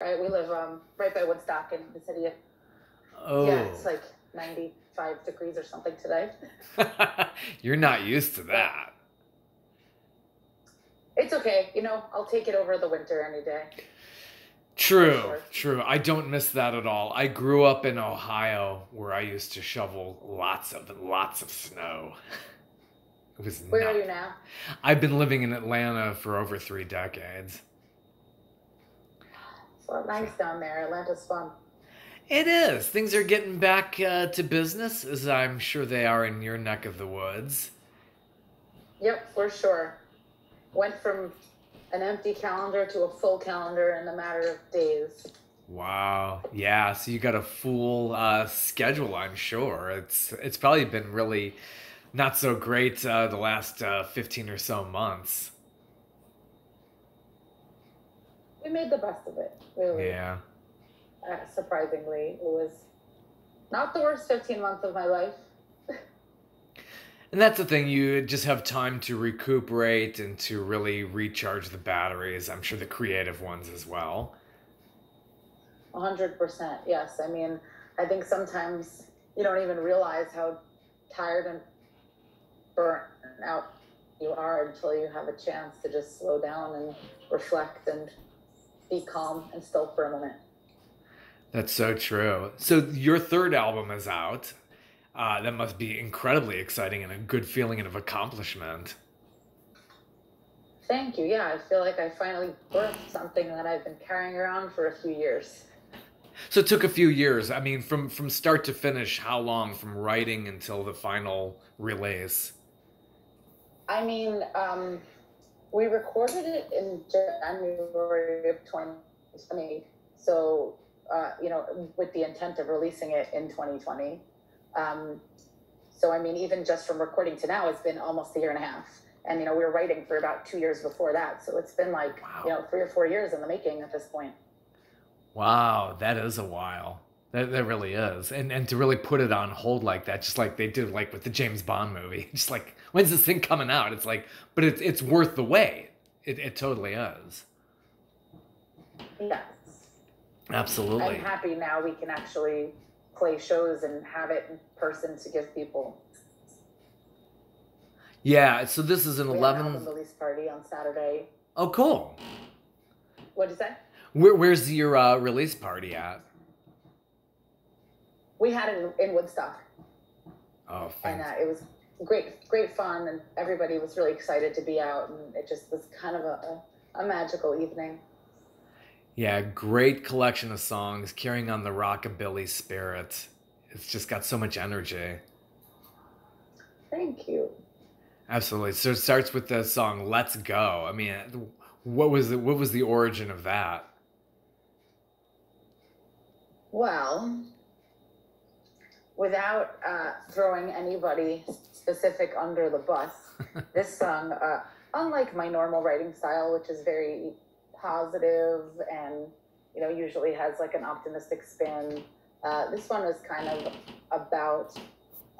Right, we live um, right by Woodstock in the city. Of, Oh, Yeah, it's like 95 degrees or something today. you're not used to that. It's okay. You know, I'll take it over the winter any day. True, Sure. true. I don't miss that at all. I grew up in Ohio where I used to shovel lots of lots of snow. It was Where are you now? I've been living in Atlanta for over three decades. So nice down there. Atlanta's fun. It is. Things are getting back uh, to business, as I'm sure they are in your neck of the woods. Yep, for sure. Went from an empty calendar to a full calendar in a matter of days. Wow. Yeah. So you got a full uh, schedule, I'm sure. It's it's probably been really not so great uh, the last uh, 15 or so months. We made the best of it, really. Yeah. Uh, surprisingly, it was not the worst 15 months of my life. And that's the thing, you just have time to recuperate and to really recharge the batteries. I'm sure the creative ones as well. 100%. Yes. I mean, I think sometimes you don't even realize how tired and burnt out you are until you have a chance to just slow down and reflect and be calm and still for a moment. That's so true. So your third album is out. Uh, that must be incredibly exciting and a good feeling of accomplishment. Thank you. Yeah, I feel like I finally birthed something that I've been carrying around for a few years. So it took a few years. I mean, from from start to finish, how long from writing until the final release? I mean, um, we recorded it in January of 2020. So, uh, you know, with the intent of releasing it in 2020. Um, so, I mean, even just from recording to now, it's been almost a year and a half. And, you know, we were writing for about two years before that. So it's been like, Wow. you know, three or four years in the making at this point. Wow, that is a while. That, that really is. And and to really put it on hold like that, just like they did like with the James Bond movie. Just like, when's this thing coming out? It's like, but it's it's worth the wait. It it totally is. Yes. Absolutely. I'm happy now we can actually play shows and have it in person to give people. Yeah, so this is an We 11 release party on Saturday. Oh, cool. What'd you say? Where, where's your uh, release party at? We had it in, in Woodstock, Oh, and thanks. uh, it was great, great fun, and everybody was really excited to be out, and it just was kind of a, a, a magical evening. Yeah, great collection of songs carrying on the rockabilly spirit. It's just got so much energy. Thank you. Absolutely. So it starts with the song "Let's Go." I mean, what was the, what was the origin of that? Well, without uh, throwing anybody specific under the bus, this song, uh, unlike my normal writing style, which is very positive and you know usually has like an optimistic spin, uh, this one was kind of about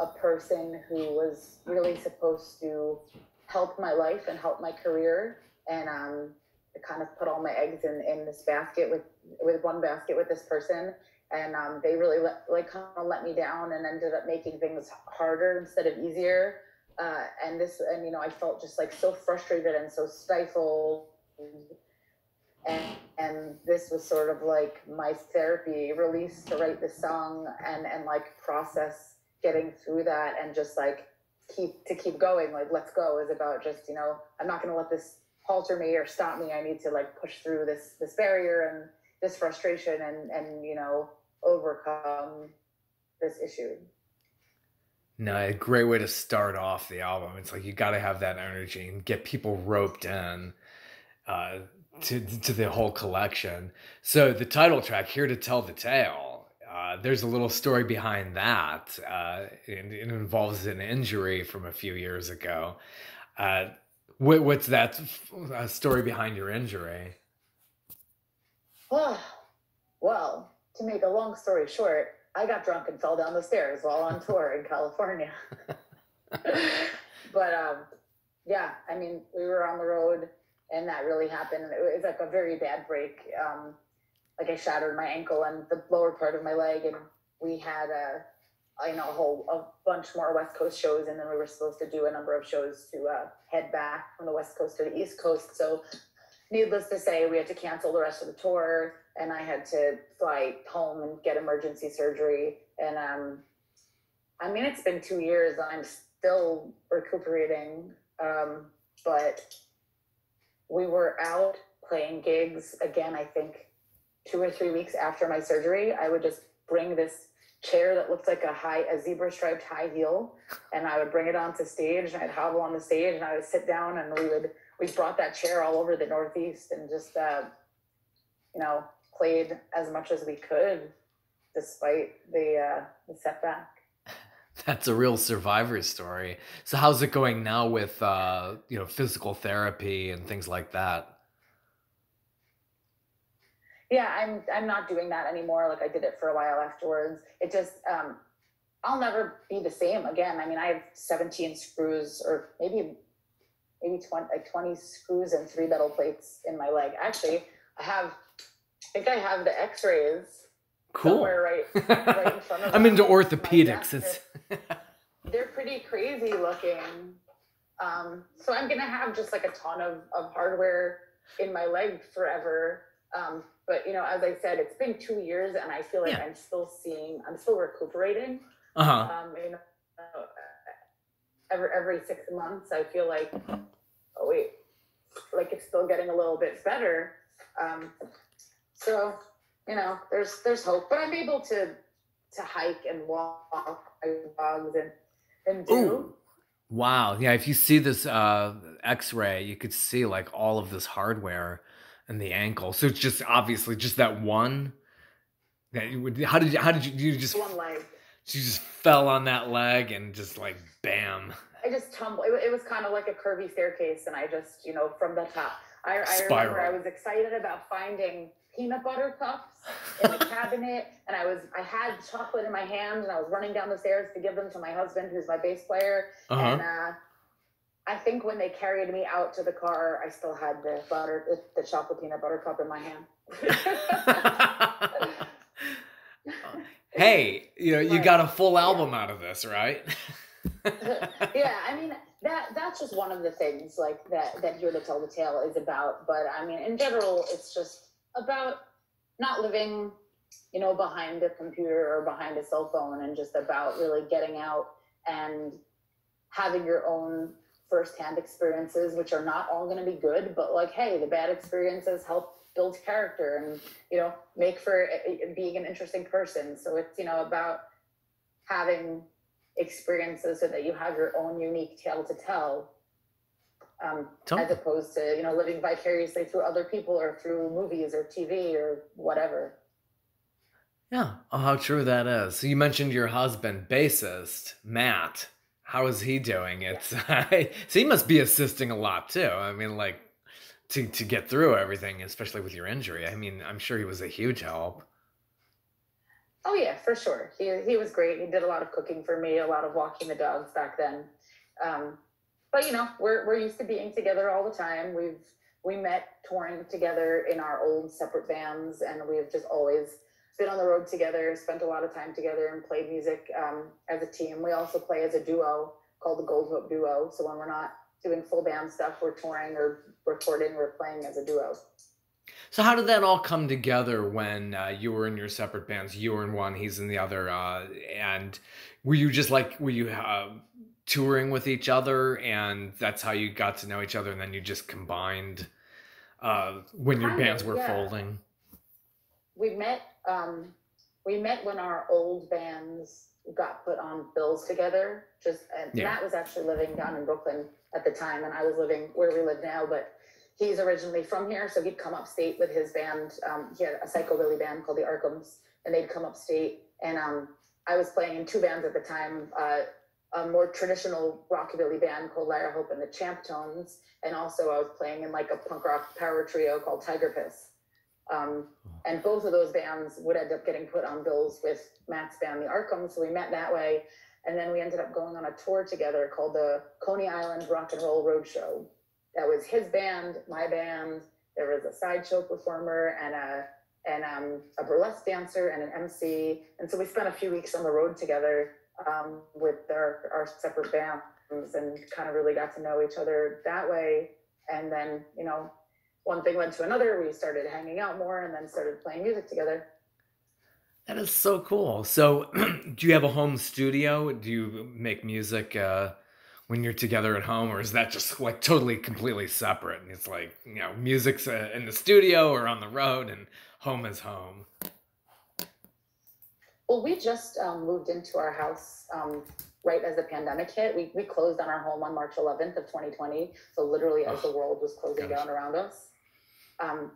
a person who was really supposed to help my life and help my career, and um, I kind of put all my eggs in in this basket with with one basket with this person and um, they really let, like kind of let me down and ended up making things harder instead of easier. Uh, and this, and you know, I felt just like so frustrated and so stifled. And and this was sort of like my therapy release to write the song and and like process getting through that and just like keep to keep going. Like let's go is about just you know I'm not going to let this halter me or stop me. I need to like push through this this barrier and this frustration and and you know overcome this issue No, a great way to start off the album. It's like you got to have that energy and get people roped in uh, to to the whole collection. So the title track, "Here to Tell the Tale," uh, there's a little story behind that. Uh, and it involves an injury from a few years ago. Uh, what, what's that story behind your injury? Well to make a long story short i got drunk and fell down the stairs while on tour in california. But um yeah i mean we were on the road and that really happened. It was like a very bad break. Um like I shattered my ankle and the lower part of my leg, and we had a you know a whole a bunch more West Coast shows, and then we were supposed to do a number of shows to uh, head back from the West Coast to the East Coast. So, needless to say, we had to cancel the rest of the tour, and I had to fly home and get emergency surgery. And um, I mean, it's been two years. I'm still recuperating, um, but we were out playing gigs again. I think two or three weeks after my surgery, I would just bring this chair that looked like a high a zebra striped high heel and I would bring it onto stage and I'd hobble on the stage and I would sit down and we would we brought that chair all over the northeast and just uh, you know played as much as we could despite the uh, the setback. That's a real survivor story. So how's it going now with uh, you know physical therapy and things like that? yeah i'm i'm not doing that anymore like i did it for a while afterwards it just um i'll never be the same again i mean i have 17 screws or maybe maybe 20 like 20 screws and three metal plates in my leg actually i have i think i have the x-rays cool right, right in front of i'm into orthopedics it's they're pretty crazy looking um so i'm gonna have just like a ton of, of hardware in my leg forever um, but you know, as I said, it's been two years, and I feel like yeah. I'm still seeing, I'm still recuperating. Uh-huh. Um, you know, every every six months, I feel like, oh wait, like it's still getting a little bit better. Um, so you know, there's there's hope, but I'm able to to hike and walk dogs and and do. Ooh. Wow. Yeah. If you see this uh, X-ray, you could see like all of this hardware and the ankle. So it's just obviously just that one. That you would. How did you? How did you? You just one leg. She just fell on that leg and just like bam. I just tumbled. It, it was kind of like a curvy staircase, and I just you know from the top. I, I remember I was excited about finding peanut butter cups in the cabinet, and I was I had chocolate in my hand, and I was running down the stairs to give them to my husband, who's my bass player, uh-huh. and uh, I think when they carried me out to the car, I still had the butter, the, the chocolate peanut butter cup in my hand. hey, you know, you got a full album yeah. out of this, right? yeah, I mean that that's just one of the things like that that Here to Tell the Tale is about. But I mean, in general, it's just about not living, you know, behind a computer or behind a cell phone, and just about really getting out and having your own firsthand experiences, which are not all going to be good, but like, hey, the bad experiences help build character and you know make for eh, eh, being an interesting person. So it's you know about having experiences so that you have your own unique tale to tell um, as opposed to you know living vicariously through other people or through movies or TV or whatever. Yeah, oh, how true that is. So you mentioned your husband, bassist Matt. How is he doing? It's so he must be assisting a lot too. I mean, like to to get through everything, especially with your injury. I mean, I'm sure he was a huge help. Oh yeah, for sure. He he was great. He did a lot of cooking for me, a lot of walking the dogs back then. Um, but you know, we're we're used to being together all the time. We've we met touring together in our old separate bands, and we've just always been on the road together, spent a lot of time together, and played music um, as a team. We also play as a duo called the Gold Hope Duo. So when we're not doing full band stuff, we're touring or recording, we're playing as a duo. So how did that all come together when uh, you were in your separate bands? You were in one, he's in the other, uh, and were you just like were you uh, touring with each other, and that's how you got to know each other, and then you just combined uh, when your bands were yeah. folding? We met um, we met when our old bands got put on bills together. Just and yeah. Matt was actually living down in Brooklyn at the time, and I was living where we live now. But he's originally from here, so he'd come upstate with his band. Um, he had a psychobilly band called the Arkhams, and they'd come upstate. And um, I was playing in two bands at the time. Uh, a more traditional rockabilly band called Lara Hope and the Champtones, and also I was playing in like a punk rock power trio called Tiger Piss. Um, and both of those bands would end up getting put on bills with Matt's band, the Arkham. So we met that way. And then we ended up going on a tour together called the Coney Island Rock and Roll Roadshow. That was his band, my band. There was a sideshow performer and a and um, a burlesque dancer and an MC. And so we spent a few weeks on the road together um, with our, our separate bands and kind of really got to know each other that way. And then, you know, one thing led to another. We started hanging out more and then started playing music together. That is so cool. So, do you have a home studio? Do you make music uh, when you're together at home, or is that just like totally, completely separate? And it's like you know, music's uh, in the studio or on the road, and home is home. Well, we just um, moved into our house um, right as the pandemic hit. We, we closed on our home on March 11th of 2020. So literally as oh, the world was closing gosh. down around us. Um,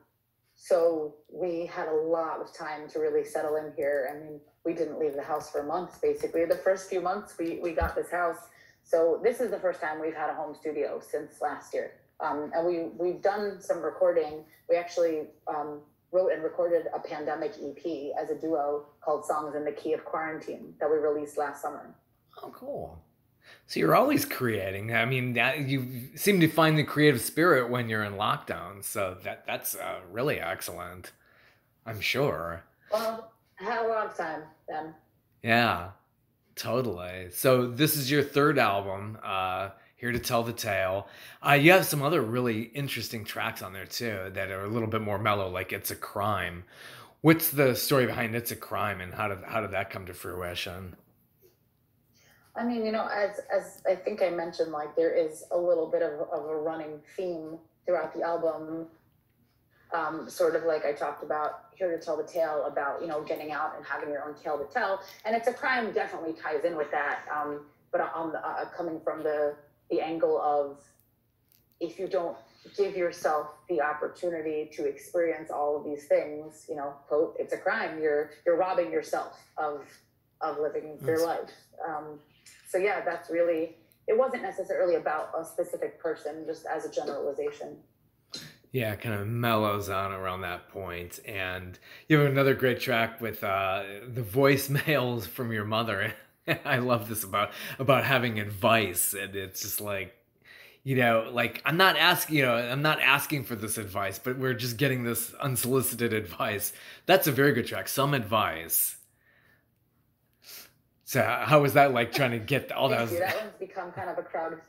so we had a lot of time to really settle in here. I mean, we didn't leave the house for months, basically. The first few months we, we got this house. So this is the first time we've had a home studio since last year. Um, and we, we've done some recording. We actually um, wrote and recorded a pandemic EP as a duo called Songs in the Key of Quarantine that we released last summer. Oh, cool. So you're always creating. I mean, that, you seem to find the creative spirit when you're in lockdown. So that that's uh, really excellent. I'm sure. Well, I had a lot of time then. Yeah, totally. So this is your third album. Uh, here to tell the tale. Uh, you have some other really interesting tracks on there too that are a little bit more mellow, like "It's a Crime." What's the story behind "It's a Crime" and how did how did that come to fruition? I mean, you know, as as I think I mentioned, like there is a little bit of, of a running theme throughout the album. Um, sort of like I talked about here to tell the tale about you know getting out and having your own tale to tell, and it's a crime definitely ties in with that. Um, but on the uh, coming from the the angle of if you don't give yourself the opportunity to experience all of these things, you know, quote, it's a crime. You're you're robbing yourself of of living your life. Um, so yeah, that's really it wasn't necessarily about a specific person, just as a generalization. Yeah, kind of mellows on around that point, and you have another great track with uh, the voicemails from your mother. I love this about about having advice, and it's just like you know like i'm not asking you know i'm not asking for this advice but we're just getting this unsolicited advice that's a very good track some advice so how was that like trying to get all those? that one's become kind of a crowd.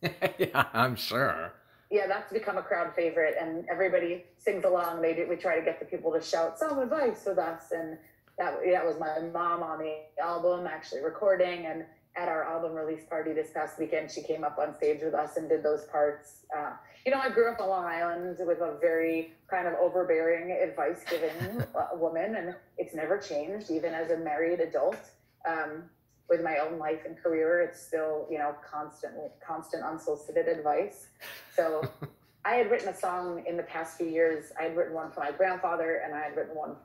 yeah, I'm sure. Yeah, that's become a crowd favorite, and everybody sings along. They do. We try to get the people to shout some advice with us, and that that was my mom on the album actually recording, and at our album release party this past weekend, she came up on stage with us and did those parts. Uh, you know, I grew up on Long Island with a very kind of overbearing advice giving woman, and it's never changed, even as a married adult um, with my own life and career, it's still, you know, constant, constant unsolicited advice. So I had written a song in the past few years. I had written one for my grandfather and I had written one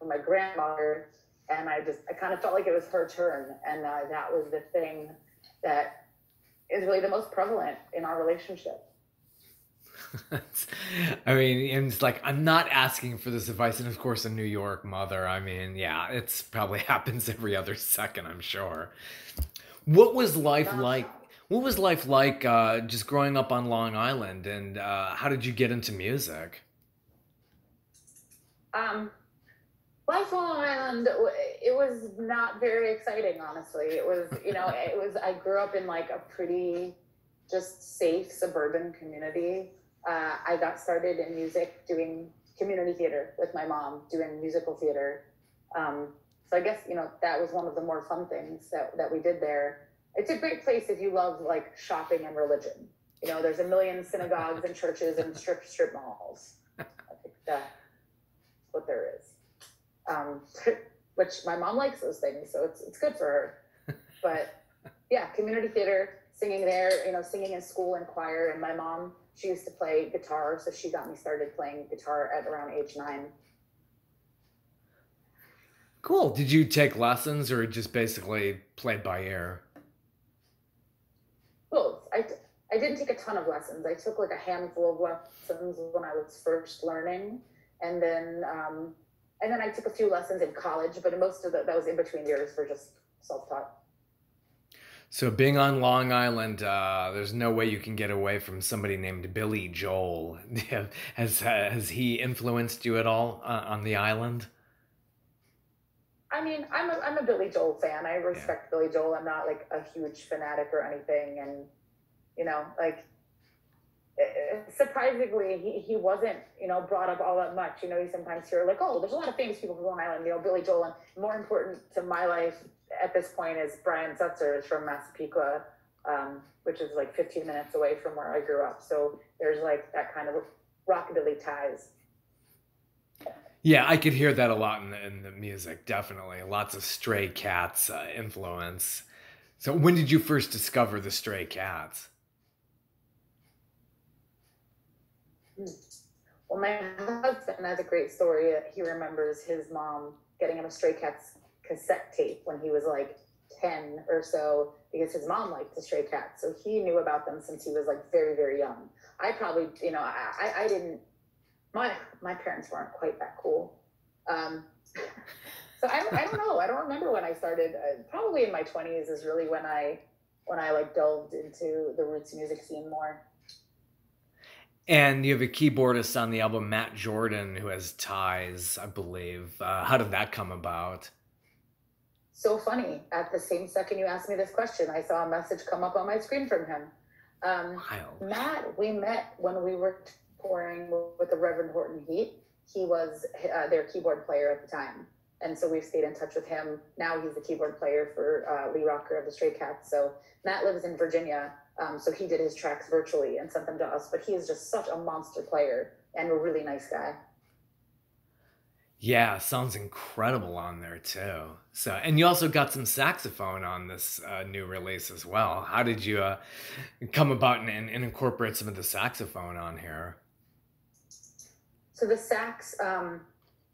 for my grandmother. And I just, I kind of felt like it was her turn. And uh, that was the thing that is really the most prevalent in our relationship. I mean, and it's like I'm not asking for this advice, and of course, a New York mother. I mean, yeah, it's probably happens every other second. I'm sure. What was life like? What was life like uh, just growing up on Long Island, and uh, how did you get into music? Um, life on Long Island, it was not very exciting, honestly. It was, you know, it was. I grew up in like a pretty just safe suburban community uh, I got started in music doing community theater with my mom, doing musical theater. Um, so I guess, you know, that was one of the more fun things that, that we did there. It's a great place if you love like shopping and religion. You know, there's a million synagogues and churches and strip strip malls. I think that's what there is. Um, which my mom likes those things, so it's it's good for her. But yeah, community theater, singing there, you know, singing in school and choir, and my mom she used to play guitar, so she got me started playing guitar at around age nine. Cool. Did you take lessons or just basically played by ear? Both. I, I didn't take a ton of lessons. I took like a handful of lessons when I was first learning, and then um, and then I took a few lessons in college. But most of the, that was in between years for just self taught. So being on Long Island, uh, there's no way you can get away from somebody named Billy Joel. has has he influenced you at all uh, on the island? I mean, I'm a, I'm a Billy Joel fan. I respect yeah. Billy Joel. I'm not like a huge fanatic or anything, and you know, like surprisingly, he, he wasn't, you know, brought up all that much. You know, you sometimes hear like, oh, there's a lot of famous people from Long Island, you know, Billy Joel. And more important to my life at this point is Brian Setzer is from Massapequa, um, which is like 15 minutes away from where I grew up. So there's like that kind of rockabilly ties. Yeah, I could hear that a lot in the, in the music, definitely. Lots of Stray Cats uh, influence. So when did you first discover the Stray Cats? Well, my husband has a great story. He remembers his mom getting him a Stray Cats cassette tape when he was like 10 or so because his mom liked the Stray Cats. So he knew about them since he was like very, very young. I probably, you know, I, I didn't, my, my parents weren't quite that cool. Um, so I, I don't know. I don't remember when I started. Uh, probably in my 20s is really when I, when I like delved into the roots music scene more. And you have a keyboardist on the album, Matt Jordan, who has ties, I believe. Uh, how did that come about? So funny. At the same second you asked me this question, I saw a message come up on my screen from him. Um, Matt, we met when we were touring with the Reverend Horton Heat. He was uh, their keyboard player at the time. And so we've stayed in touch with him. Now he's the keyboard player for uh, Lee Rocker of the Stray Cats. So Matt lives in Virginia. Um, so he did his tracks virtually and sent them to us. But he is just such a monster player and a really nice guy. Yeah, sounds incredible on there too. So, and you also got some saxophone on this uh, new release as well. How did you uh, come about and, and, incorporate some of the saxophone on here? So the sax, um,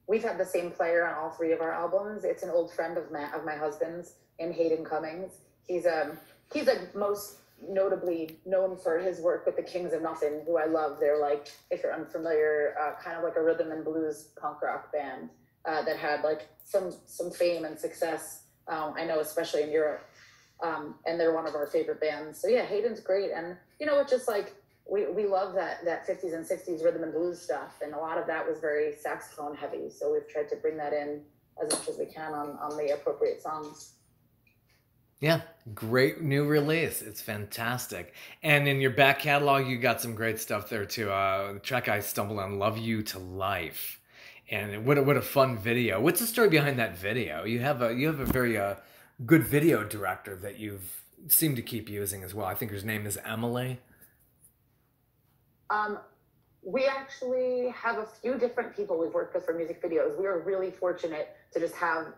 we've had the same player on all three of our albums. It's an old friend of my of my husband's, in Hayden Cummings. He's um he's a most notably known for his work with the Kings of Nuthin', who I love. They're like, if you're unfamiliar, uh, kind of like a rhythm and blues punk rock band uh, that had like some some fame and success. Um, I know, especially in Europe, um, and they're one of our favorite bands. So yeah, Hayden's great, and you know, it's just like we we love that that 50s and 60s rhythm and blues stuff, and a lot of that was very saxophone heavy. So we've tried to bring that in as much as we can on on the appropriate songs. Yeah, great new release. It's fantastic. And in your back catalog, you got some great stuff there too. Uh, the track I stumbled on, "Love You to Life," and what a, what a fun video. What's the story behind that video? You have a you have a very uh, good video director that you've seemed to keep using as well. I think his name is Emily. Um, we actually have a few different people we've worked with for music videos. We are really fortunate to just have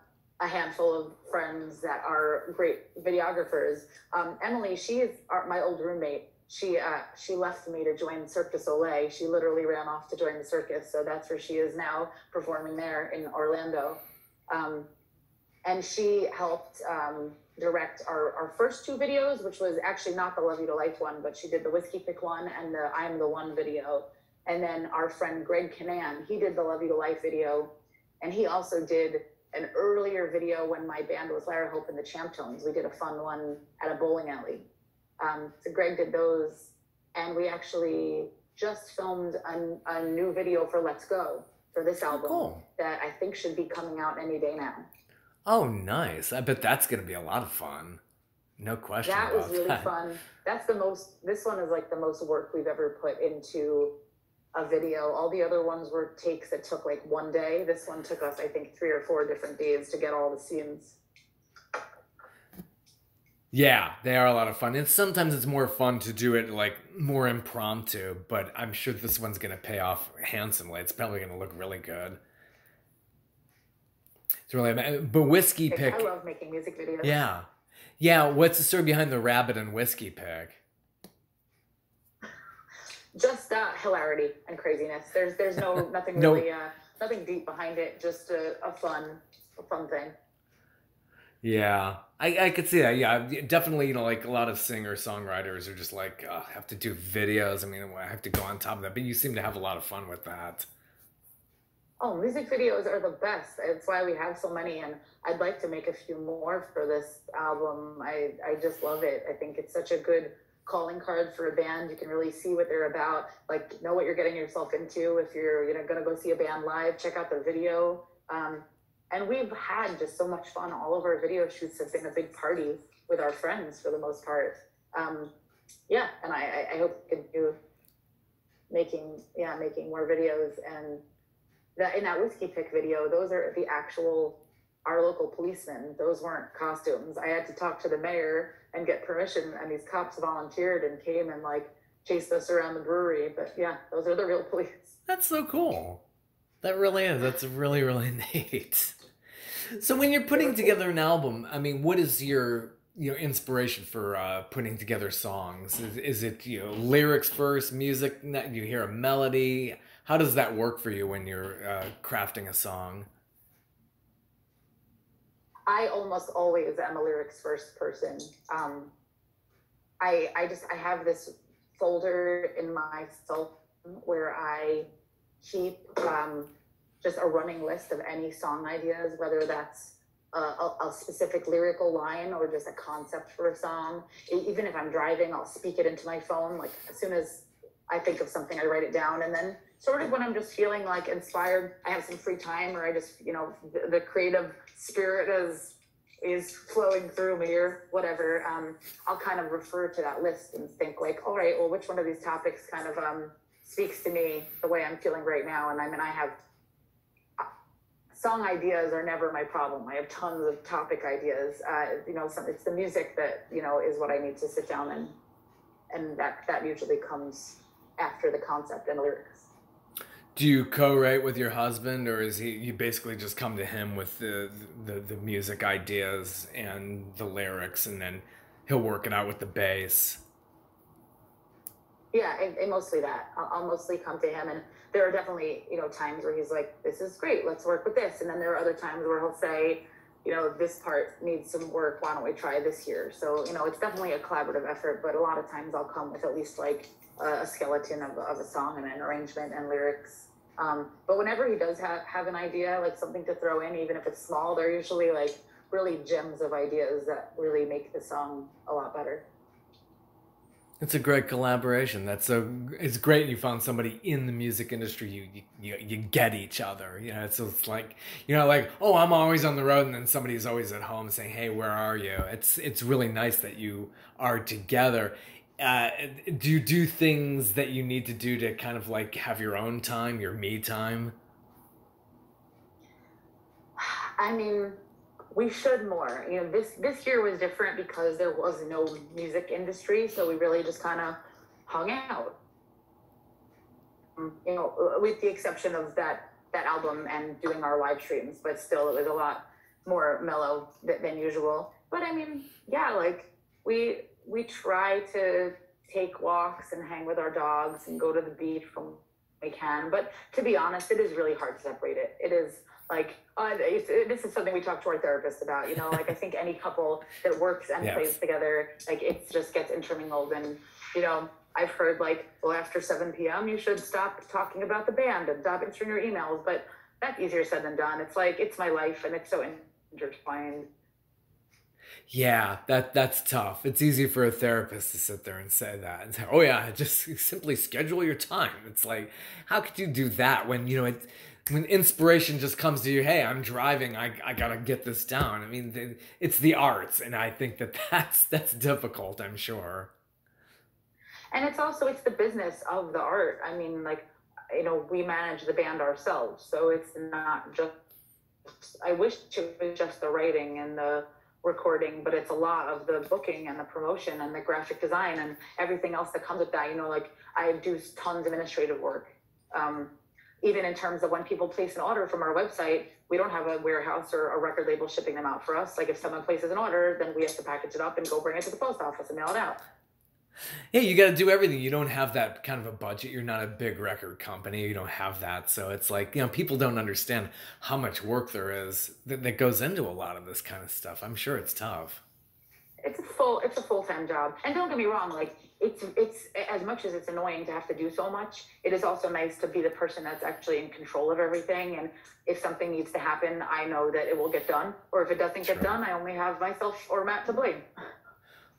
a handful of friends that are great videographers. Um, Emily, she is our, my old roommate. She uh, she left me to join Cirque du Soleil. She literally ran off to join the circus, so that's where she is now performing there in Orlando. Um, and she helped um, direct our, our first two videos, which was actually not the Love You to Life one, but she did the Whiskey Pick one and the I'm the One video. And then our friend Greg Canan, he did the Love You to Life video, and he also did an earlier video when my band was Lara Hope and the Champtones. We did a fun one at a bowling alley. Um, so Greg did those, and we actually just filmed a, a new video for Let's Go for this oh, album cool. that I think should be coming out any day now. Oh, nice! I bet that's going to be a lot of fun. No question. That was really that. fun. That's the most. This one is like the most work we've ever put into a video. All the other ones were takes that took like one day. This one took us, I think, three or four different days to get all the scenes. Yeah, they are a lot of fun. And sometimes it's more fun to do it like more impromptu, but I'm sure this one's going to pay off handsomely. It's probably going to look really good. It's really, but whiskey pick. I love making music videos. Yeah. Yeah. What's the story behind the rabbit and whiskey pick? Just uh, hilarity and craziness. There's there's no nothing no. really uh, nothing deep behind it. Just a, a fun a fun thing. Yeah, I, I could see that. Yeah, definitely. You know, like a lot of singer songwriters are just like uh, have to do videos. I mean, I have to go on top of that. But you seem to have a lot of fun with that. Oh, music videos are the best. It's why we have so many, and I'd like to make a few more for this album. I, I just love it. I think it's such a good calling card for a band. You can really see what they're about, like know what you're getting yourself into. If you're you know gonna go see a band live, check out the video. Um, and we've had just so much fun. All of our video shoots have been a big party with our friends for the most part. Um, yeah, and I, I hope we can do making yeah making more videos and that in that whiskey pick video, those are the actual our local policemen. Those weren't costumes. I had to talk to the mayor and get permission, and these cops volunteered and came and like chased us around the brewery. But yeah, those are the real police. That's so cool. That really is. That's really really neat. So when you're putting together an album, I mean, what is your you know inspiration for uh, putting together songs? Is, is it you know lyrics first, music? You hear a melody. How does that work for you when you're uh, crafting a song? I almost always am a lyrics first person. Um, I I just I have this folder in my cell where I keep um, just a running list of any song ideas, whether that's a, a, a, specific lyrical line or just a concept for a song. Even if I'm driving, I'll speak it into my phone. Like as soon as I think of something, I write it down, and then sort of when I'm just feeling like inspired, I have some free time, or I just, you know, the, the creative spirit is is flowing through me or whatever. Um, I'll kind of refer to that list and think like, all right, well, which one of these topics kind of um, speaks to me the way I'm feeling right now? And I mean, I have uh, song ideas are never my problem. I have tons of topic ideas. Uh, you know, some, it's the music that you know is what I need to sit down and and that that usually comes after the concept and lyrics do you co-write with your husband or is he you basically just come to him with the, the the music ideas and the lyrics and then he'll work it out with the bass? Yeah and, and mostly that. I'll, I'll, mostly come to him and there are definitely you know times where he's like this is great let's work with this and then there are other times where he'll say you know this part needs some work why don't we try this here? So you know it's definitely a collaborative effort but a lot of times i'll come with at least like a, a skeleton of, of a song and an arrangement and lyrics um, but whenever he does have, have an idea, like something to throw in, even if it's small, they're usually like really gems of ideas that really make the song a lot better. It's a great collaboration. That's so. It's great you found somebody in the music industry. You you you get each other. You know, it's, it's like you know, like oh, I'm always on the road, and then somebody's always at home saying, "Hey, where are you?" It's it's really nice that you are together uh, do you do things that you need to do to kind of like have your own time, your me time? I mean, we should more. You know, this this year was different because there was no music industry, so we really just kind of hung out. You know, with the exception of that that album and doing our live streams, but still, it was a lot more mellow than usual. But I mean, yeah, like we we try to take walks and hang with our dogs and go to the beach when we can. But to be honest, it is really hard to separate it. It is like uh, this is something we talk to our therapist about. You know, like I think any couple that works and yes. plays together, like it just gets intermingled. And you know, I've heard like, well, after 7 p.m., you should stop talking about the band and stop answering your emails. But that's easier said than done. It's like it's my life and it's so intertwined. Yeah, that that's tough. It's easy for a therapist to sit there and say that and say, "Oh yeah, just simply schedule your time." It's like, how could you do that when you know it? When inspiration just comes to you, hey, I'm driving, I, I gotta get this down. I mean, it's the arts, and I think that that's that's difficult. I'm sure. And it's also it's the business of the art. I mean, like you know, we manage the band ourselves, so it's not just. I wish it was just the writing and the recording, but it's a lot of the booking and the promotion and the graphic design and everything else that comes with that. You know, like I do tons of administrative work. Um, even in terms of when people place an order from our website, we don't have a warehouse or a record label shipping them out for us. Like if someone places an order, then we have to package it up and go bring it to the post office and mail it out. Yeah, you got to do everything. You don't have that kind of a budget. You're not a big record company. You don't have that. So it's like, you know, people don't understand how much work there is that, that goes into a lot of this kind of stuff. I'm sure it's tough. it's a full it's a full time job. And don't get me wrong, like it's it's as much as it's annoying to have to do so much, it is also nice to be the person that's actually in control of everything. And if something needs to happen, I know that it will get done. Or if it doesn't get done, I only have myself or Matt to blame.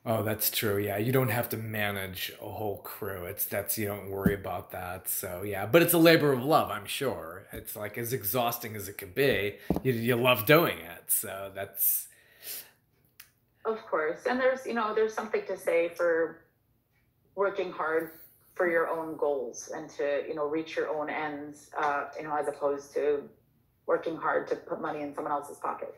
Oh, that's true. Yeah, you don't have to manage a whole crew. It's that's you don't worry about that. So yeah, but it's a labor of love, I'm sure. It's like as exhausting as it could be. You you love doing it, so that's. Of course, and there's you know there's something to say for working hard for your own goals and to you know reach your own ends, uh, you know, as opposed to working hard to put money in someone else's pocket.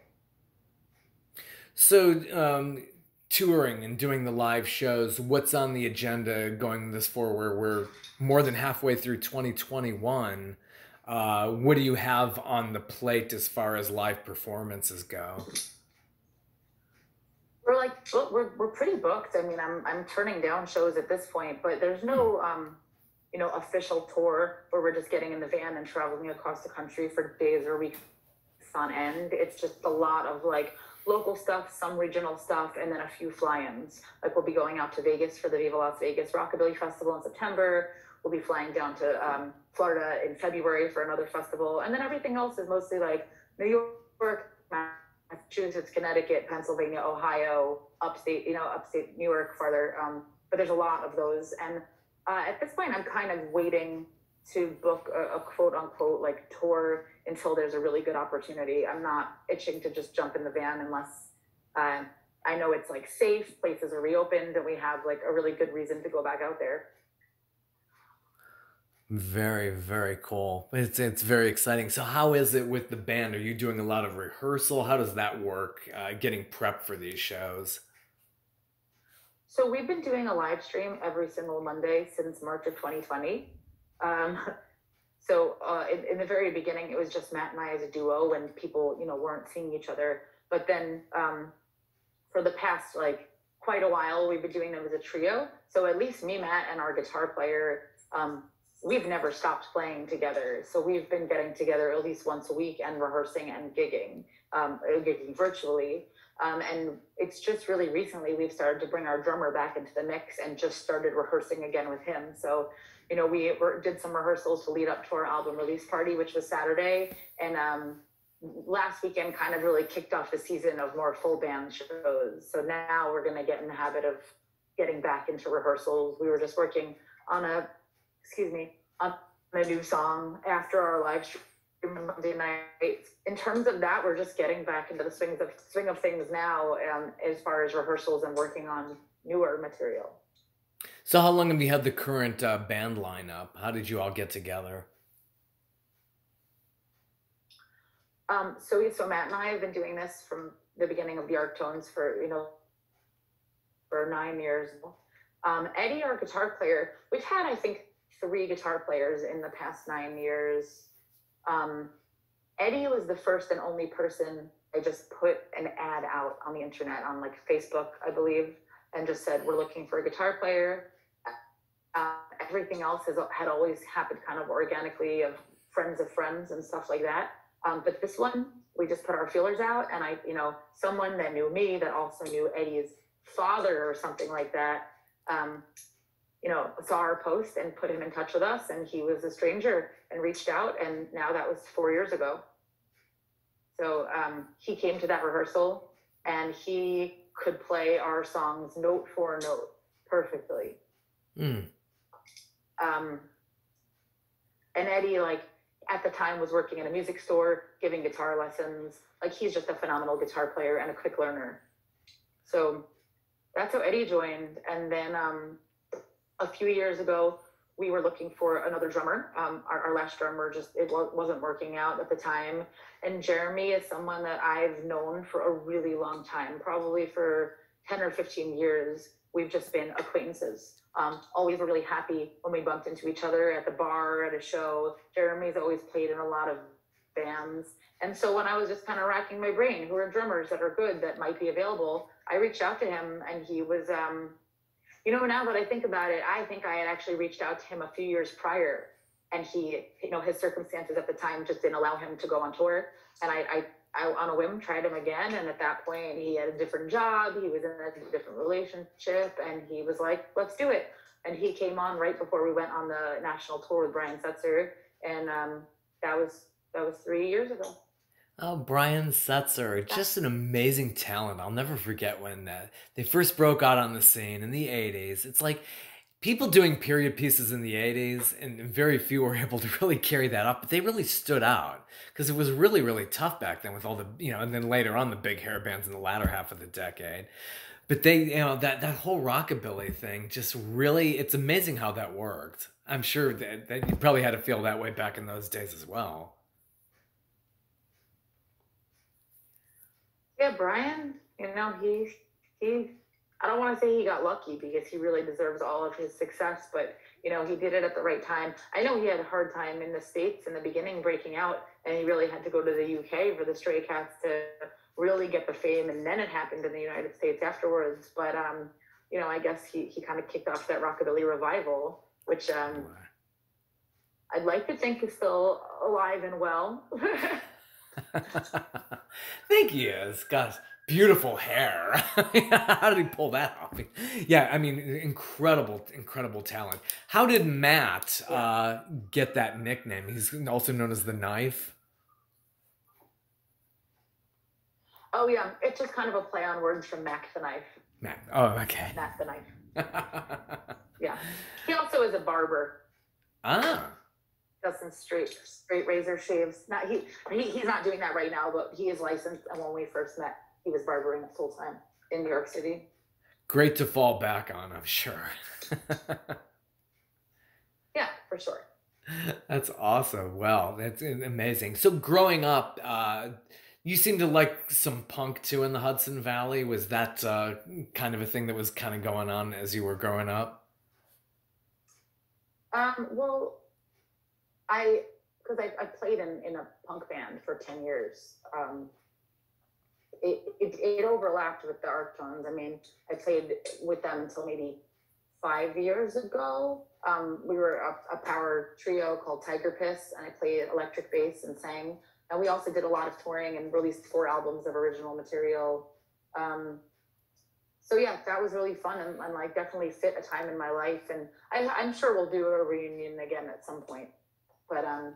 So, um, touring and doing the live shows, what's on the agenda going this forward? We're more than halfway through 2021. Uh, what do you have on the plate as far as live performances go? We're like we're we're pretty booked. I mean, I'm I'm turning down shows at this point, but there's no um, you know, official tour where we're just getting in the van and traveling across the country for days or weeks on end. It's just a lot of like local stuff, some regional stuff, and then a few fly-ins. Like we'll be going out to Vegas for the Viva Las Vegas Rockabilly Festival in September. We'll be flying down to um, Florida in February for another festival, and then everything else is mostly like New York, Massachusetts, Connecticut, Pennsylvania, Ohio, upstate, you know, upstate New York, farther. Um, but there's a lot of those, and uh, at this point, I'm kind of waiting to book a, a quote unquote like tour until there's a really good opportunity. I'm not itching to just jump in the van unless uh, I know it's like safe, places are reopened, and we have like a really good reason to go back out there. Very, very cool. It's it's very exciting. So, how is it with the band? Are you doing a lot of rehearsal? How does that work? Uh, getting prep for these shows. So we've been doing a live stream every single Monday since March of 2020. Um, so uh, in, in, the very beginning, it was just Matt and I as a duo when people, you know, weren't seeing each other. But then um, for the past like quite a while, we've been doing them as a trio. So at least me, Matt, and our guitar player, um, we've never stopped playing together. So we've been getting together at least once a week and rehearsing and gigging, um, gigging virtually. Um, and it's just really recently we've started to bring our drummer back into the mix and just started rehearsing again with him. So you know, we were, did some rehearsals to lead up to our album release party, which was Saturday. And um, last weekend kind of really kicked off the season of more full band shows. So now we're going to get in the habit of getting back into rehearsals. We were just working on a, excuse me, on a new song after our live stream Monday night. In terms of that, we're just getting back into the swings of swing of things now, um, as far as rehearsals and working on newer material. So, how long have you had the current uh, band lineup? How did you all get together? Um, so, so Matt and I have been doing this from the beginning of the Ark-Tones for you know for nine years. Um, Eddie, our guitar player, we've had I think three guitar players in the past nine years. Um, Eddie was the first and only person I just put an ad out on the internet on like Facebook, I believe, and just said we're looking for a guitar player. Uh, everything else has had always happened kind of organically of friends of friends and stuff like that. Um, but this one, we just put our feelers out, and I, you know, someone that knew me that also knew Eddie's father or something like that, um, you know, saw our post and put him in touch with us, and he was a stranger and reached out, and now that was four years ago. So um, he came to that rehearsal, and he could play our songs note for note perfectly. Mm. Um, and Eddie, like at the time, was working in a music store, giving guitar lessons. Like he's just a phenomenal guitar player and a quick learner. So that's how Eddie joined. And then um, a few years ago, we were looking for another drummer. Um, our, our, last drummer just it wasn't working out at the time. And Jeremy is someone that I've known for a really long time, probably for ten or fifteen years. We've just been acquaintances. Um, always really happy when we bumped into each other at the bar at a show. Jeremy's always played in a lot of bands. And so when I was just kind of racking my brain, who are drummers that are good that might be available, I reached out to him and he was, um, you know, now that I think about it, I think I had actually reached out to him a few years prior and he, you know, his circumstances at the time just didn't allow him to go on tour. And I, I I, on a whim, tried him again. And at that point, he had a different job. He was in a different relationship. And he was like, let's do it. And he came on right before we went on the national tour with Brian Setzer. And um, that was that was three years ago. Oh, Brian Setzer, just an amazing talent. I'll never forget when uh, they first broke out on the scene in the 80s. It's like people doing period pieces in the 80s, and very few were able to really carry that up, but they really stood out because it was really, really tough back then with all the, you know, and then later on the big hair bands in the latter half of the decade. But they, you know, that, that whole rockabilly thing just really, it's amazing how that worked. I'm sure that, that you probably had to feel that way back in those days as well. Yeah, Brian, you know, he he I don't want to say he got lucky because he really deserves all of his success, but you know, he did it at the right time. I know he had a hard time in the States in the beginning breaking out, and he really had to go to the UK for the Stray Cats to really get the fame, and then it happened in the United States afterwards. But um, you know, I guess he he kind of kicked off that rockabilly revival, which um, I'd like to think is still alive and well. Thank you. It's got beautiful hair. How did he pull that off? Yeah, I mean, incredible, incredible talent. How did Matt uh, get that nickname? He's also known as the Knife. Oh yeah, it's just kind of a play on words from Mack the Knife. Mac. Oh, okay. Mac the Knife. yeah. He also is a barber. Ah does some straight straight razor shaves. Not he, he he's not doing that right now, but he is licensed. And when we first met, he was barbering full time in New York City. Great to fall back on, I'm sure. yeah, for sure. That's awesome. Well, that's amazing. So growing up, uh, you seem to like some punk too in the Hudson Valley. Was that uh, kind of a thing that was kind of going on as you were growing up? Um, well, I because I, I played in, in a punk band for 10 years. Um, it, it, it, overlapped with the Ark-Tones. I mean, I played with them until maybe five years ago. Um, we were a, a, power trio called Tiger Piss, and I played electric bass and sang. And we also did a lot of touring and released four albums of original material. Um, so yeah, that was really fun and, and, like definitely fit a time in my life. And I, I'm sure we'll do a reunion again at some point but um,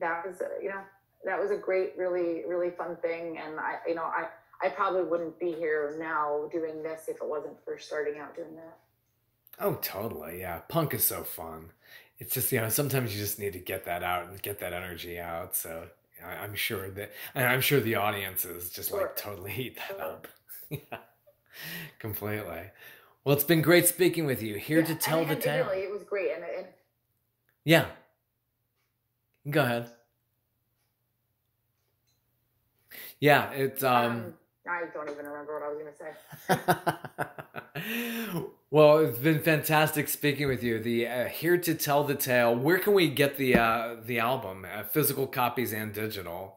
that was you know that was a great, really, really fun thing. And I, you know, I I probably wouldn't be here now doing this if it wasn't for starting out doing that. Oh, totally. Yeah, punk is so fun. It's just you know sometimes you just need to get that out and get that energy out. So I, am sure that and I'm sure the audiences just sure. like totally eat that sure. up. yeah, completely. Well, it's been great speaking with you. Here yeah, to tell and, the tale. Really, it was great, and, and yeah, Go ahead. Yeah, it's um, um I don't even remember what I was going to say. well, it's been fantastic speaking with you. The uh, here to tell the tale. Where can we get the uh, the album? Uh, physical copies and digital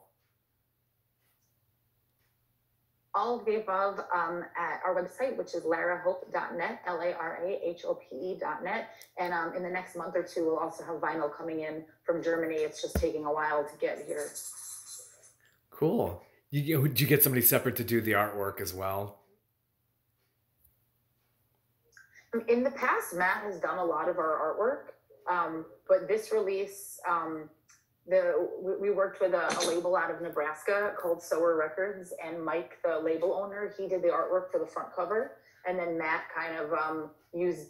all of the above um, at our website, which is larahope.net, L A R A H O P E.net. And um, in the next month or two, we'll also have vinyl coming in from Germany. It's just taking a while to get here. Cool. You, did you get somebody separate to do the artwork as well? In the past, Matt has done a lot of our artwork, um, but this release, um, the we worked with a, a, label out of Nebraska called Sower Records, and Mike, the label owner, he did the artwork for the front cover, and then Matt kind of um, used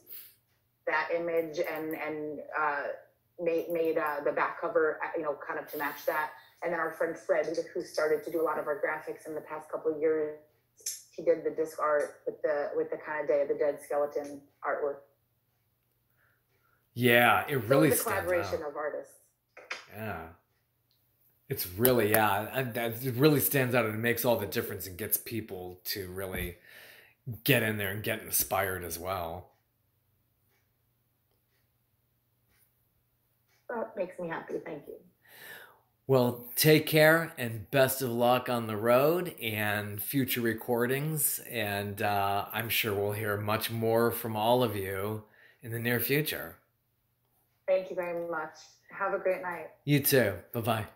that image and and uh, made made uh, the back cover, uh, you know, kind of to match that. And then our friend Fred, who started to do a lot of our graphics in the past couple of years, he did the disc art with the with the kind of Day of the Dead skeleton artwork. Yeah, it really so the collaboration out. of artists. Yeah. It's really yeah, it really stands out and it makes all the difference and gets people to really get in there and get inspired as well. That makes me happy. Thank you. Well, take care and best of luck on the road and future recordings. And uh, I'm sure we'll hear much more from all of you in the near future. Thank you very much. Have a great night. You too. Bye bye.